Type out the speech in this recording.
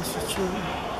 This is true.